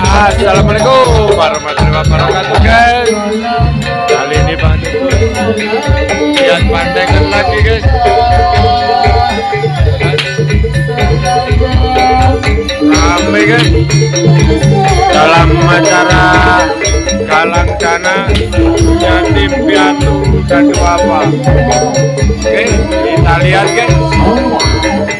Assalamualaikum warahmatullahi wabarakatuh guys. Kali ini Bang Lihat pandangan lagi guys. Rame guys. Dalam acara Galang Dana Yatim Piatu dan Duafa Oke kita lihat guys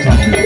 Thank you.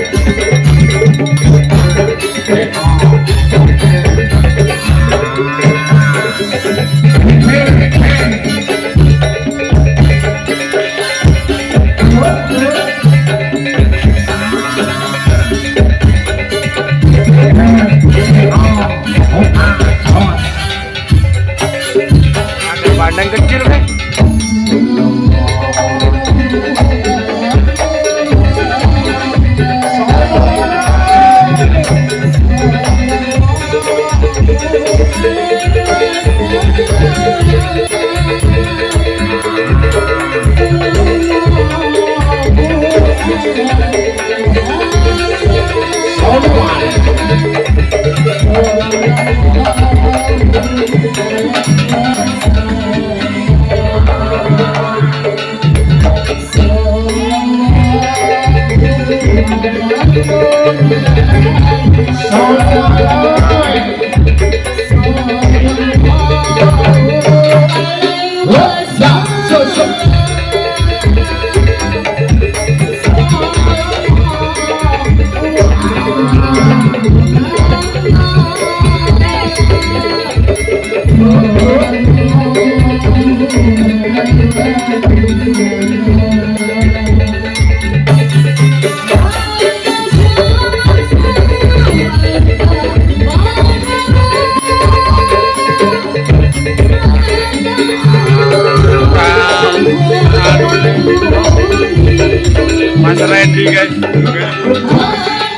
Okay.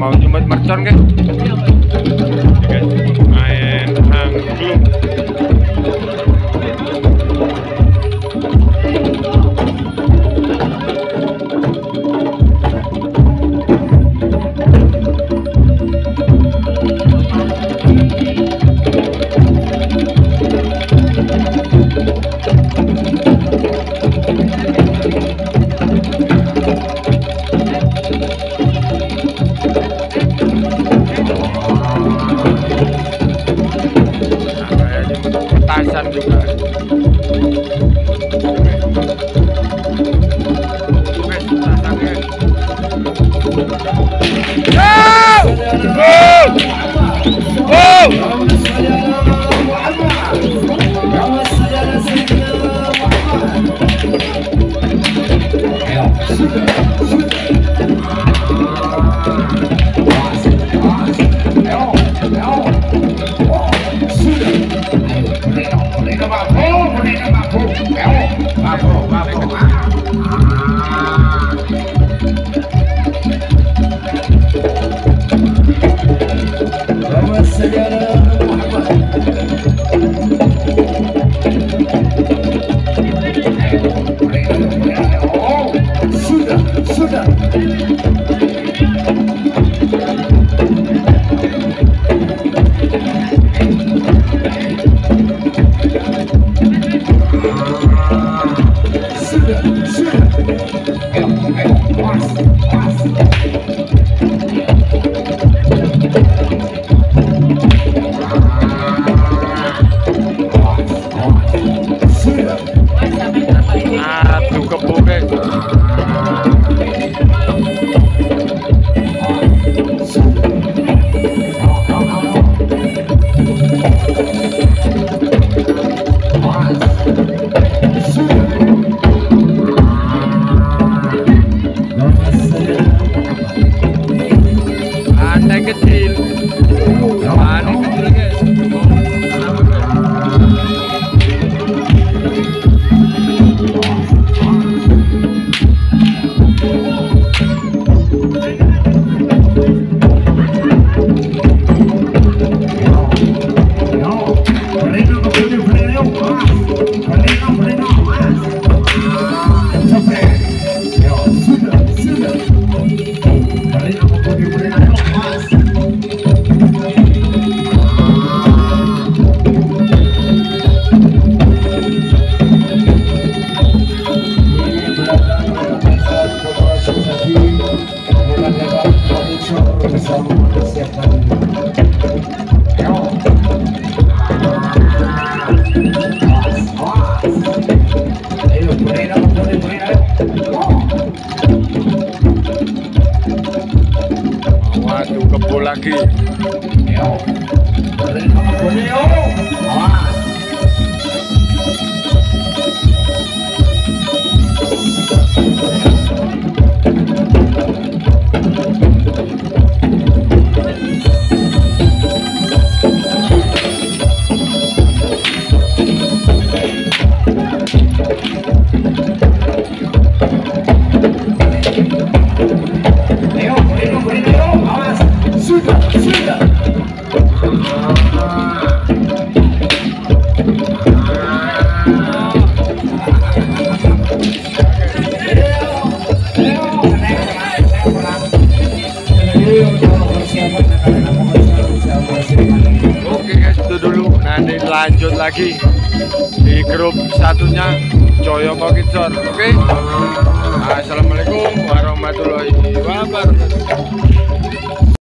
मौजूद मत मर चौंगे Put it in. Ah, truca boa, velho. cho cô được xem lần Đấy rồi, đây đâu, đây đây Maju ke bola lagi. Yo. Boleh, boleh. Wah. Oke guys itu dulu. Nanti lanjut lagi di grup satunya Joyo Kokitsor oke. Assalamualaikum warahmatullahi wabarakatuh